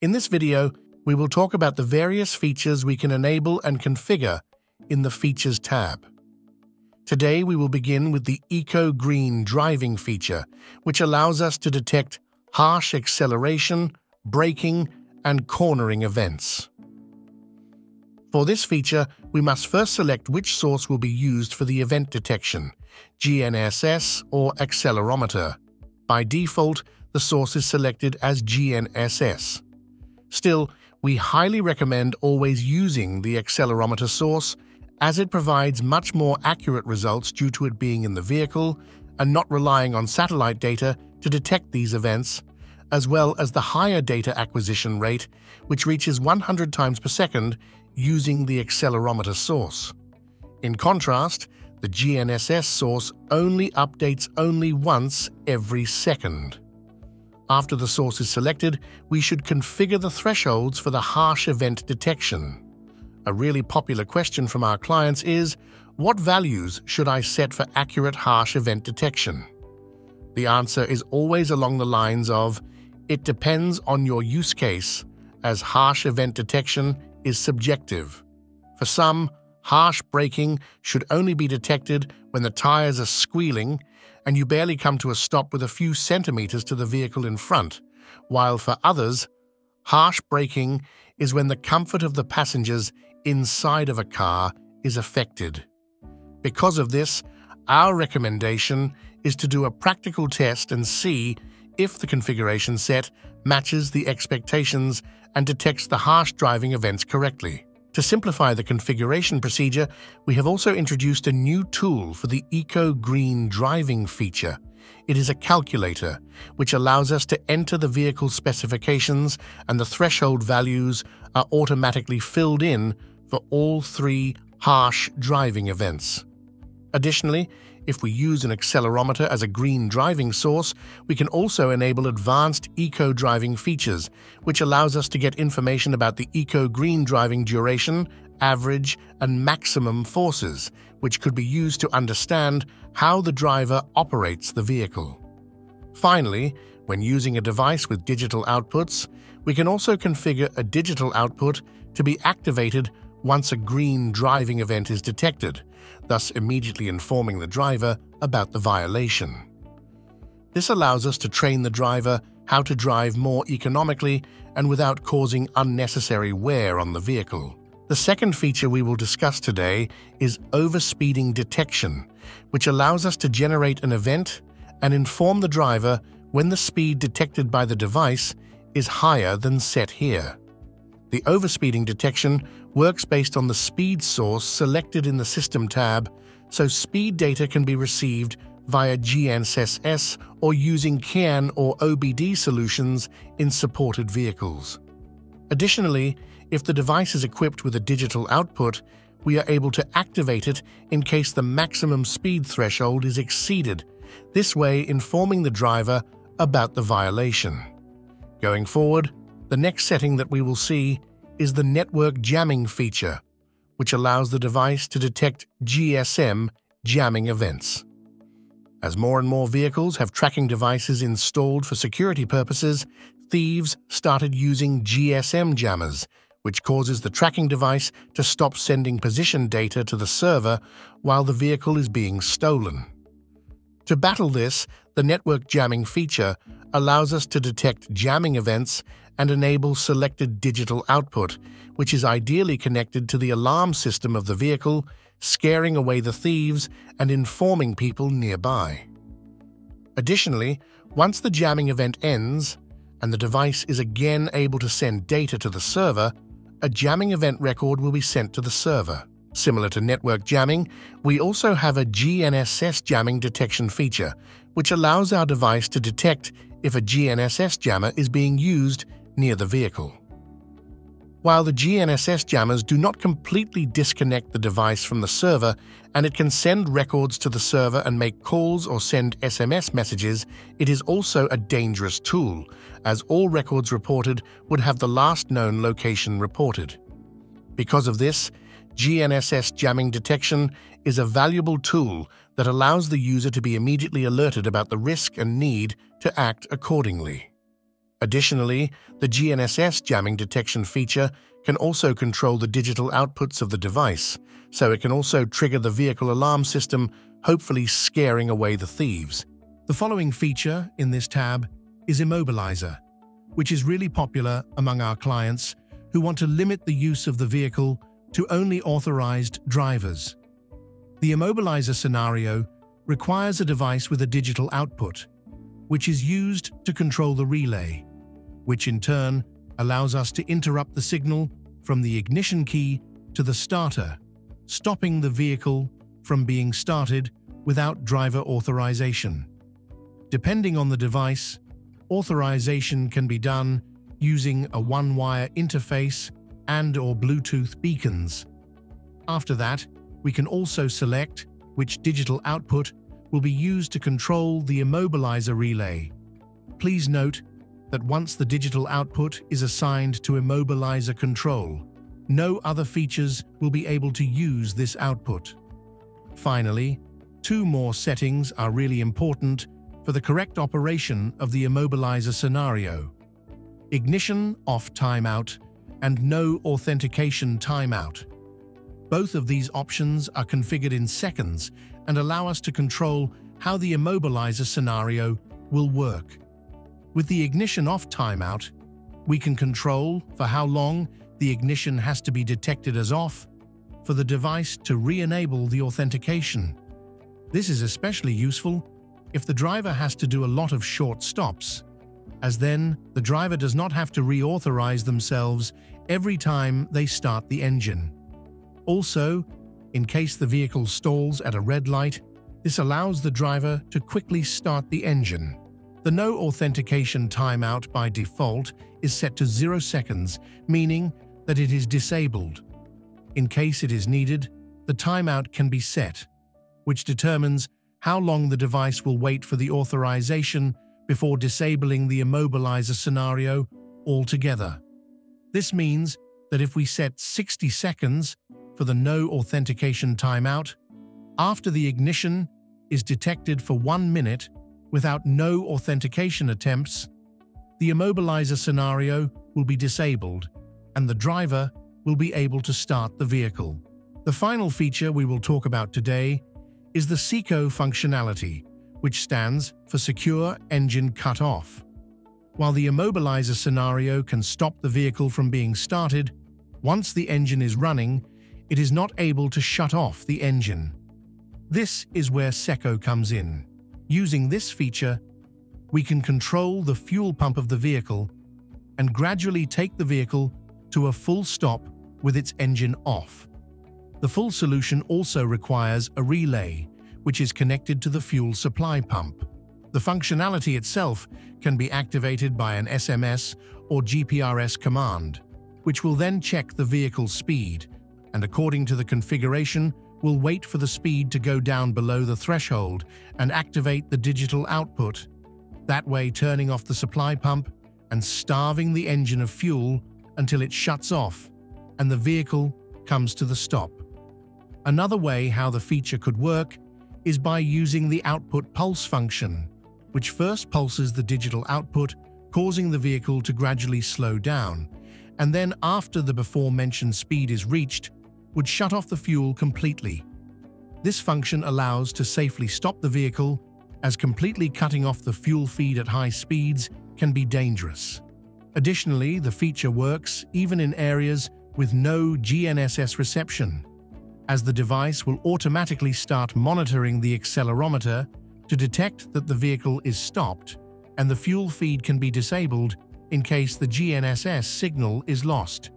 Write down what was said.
In this video, we will talk about the various features we can enable and configure in the Features tab. Today, we will begin with the Eco Green driving feature, which allows us to detect harsh acceleration, braking, and cornering events. For this feature, we must first select which source will be used for the event detection, GNSS or accelerometer. By default, the source is selected as GNSS. Still, we highly recommend always using the accelerometer source as it provides much more accurate results due to it being in the vehicle and not relying on satellite data to detect these events, as well as the higher data acquisition rate, which reaches 100 times per second using the accelerometer source. In contrast, the GNSS source only updates only once every second. After the source is selected, we should configure the thresholds for the harsh event detection. A really popular question from our clients is, what values should I set for accurate harsh event detection? The answer is always along the lines of, it depends on your use case, as harsh event detection is subjective. For some, harsh braking should only be detected when the tires are squealing and you barely come to a stop with a few centimeters to the vehicle in front, while for others, harsh braking is when the comfort of the passengers inside of a car is affected. Because of this, our recommendation is to do a practical test and see if the configuration set matches the expectations and detects the harsh driving events correctly. To simplify the configuration procedure, we have also introduced a new tool for the Eco Green driving feature. It is a calculator, which allows us to enter the vehicle specifications and the threshold values are automatically filled in for all three harsh driving events. Additionally, if we use an accelerometer as a green driving source, we can also enable advanced eco driving features, which allows us to get information about the eco green driving duration, average, and maximum forces, which could be used to understand how the driver operates the vehicle. Finally, when using a device with digital outputs, we can also configure a digital output to be activated once a green driving event is detected, thus immediately informing the driver about the violation. This allows us to train the driver how to drive more economically and without causing unnecessary wear on the vehicle. The second feature we will discuss today is overspeeding detection, which allows us to generate an event and inform the driver when the speed detected by the device is higher than set here. The overspeeding detection works based on the speed source selected in the System tab, so speed data can be received via GNSS or using CAN or OBD solutions in supported vehicles. Additionally, if the device is equipped with a digital output, we are able to activate it in case the maximum speed threshold is exceeded, this way informing the driver about the violation. Going forward, the next setting that we will see is the network jamming feature, which allows the device to detect GSM jamming events. As more and more vehicles have tracking devices installed for security purposes, thieves started using GSM jammers, which causes the tracking device to stop sending position data to the server while the vehicle is being stolen. To battle this, the network jamming feature allows us to detect jamming events and enable selected digital output, which is ideally connected to the alarm system of the vehicle, scaring away the thieves and informing people nearby. Additionally, once the jamming event ends and the device is again able to send data to the server, a jamming event record will be sent to the server. Similar to network jamming, we also have a GNSS jamming detection feature, which allows our device to detect if a GNSS jammer is being used near the vehicle. While the GNSS jammers do not completely disconnect the device from the server and it can send records to the server and make calls or send SMS messages, it is also a dangerous tool, as all records reported would have the last known location reported. Because of this, GNSS jamming detection is a valuable tool that allows the user to be immediately alerted about the risk and need to act accordingly. Additionally, the GNSS jamming detection feature can also control the digital outputs of the device, so it can also trigger the vehicle alarm system, hopefully scaring away the thieves. The following feature in this tab is Immobilizer, which is really popular among our clients who want to limit the use of the vehicle to only authorized drivers. The Immobilizer scenario requires a device with a digital output, which is used to control the relay, which in turn allows us to interrupt the signal from the ignition key to the starter, stopping the vehicle from being started without driver authorization. Depending on the device, authorization can be done using a one-wire interface and or Bluetooth beacons. After that, we can also select which digital output will be used to control the immobilizer relay. Please note that once the digital output is assigned to immobilizer control, no other features will be able to use this output. Finally, two more settings are really important for the correct operation of the immobilizer scenario. Ignition off timeout and no authentication timeout. Both of these options are configured in seconds and allow us to control how the immobilizer scenario will work. With the ignition off timeout, we can control for how long the ignition has to be detected as off for the device to re-enable the authentication. This is especially useful if the driver has to do a lot of short stops, as then the driver does not have to reauthorize themselves every time they start the engine. Also, in case the vehicle stalls at a red light, this allows the driver to quickly start the engine. The no authentication timeout by default is set to 0 seconds, meaning that it is disabled. In case it is needed, the timeout can be set, which determines how long the device will wait for the authorization before disabling the immobilizer scenario altogether. This means that if we set 60 seconds for the no authentication timeout, after the ignition is detected for one minute without no authentication attempts, the immobilizer scenario will be disabled and the driver will be able to start the vehicle. The final feature we will talk about today is the SECO functionality, which stands for Secure Engine Cut Off. While the immobilizer scenario can stop the vehicle from being started, once the engine is running, it is not able to shut off the engine. This is where SECO comes in. Using this feature, we can control the fuel pump of the vehicle and gradually take the vehicle to a full stop with its engine off. The full solution also requires a relay, which is connected to the fuel supply pump. The functionality itself can be activated by an SMS or GPRS command, which will then check the vehicle's speed, and according to the configuration, will wait for the speed to go down below the threshold and activate the digital output, that way turning off the supply pump and starving the engine of fuel until it shuts off and the vehicle comes to the stop. Another way how the feature could work is by using the output pulse function, which first pulses the digital output, causing the vehicle to gradually slow down, and then after the before-mentioned speed is reached, would shut off the fuel completely. This function allows to safely stop the vehicle, as completely cutting off the fuel feed at high speeds can be dangerous. Additionally, the feature works even in areas with no GNSS reception, as the device will automatically start monitoring the accelerometer to detect that the vehicle is stopped and the fuel feed can be disabled in case the GNSS signal is lost.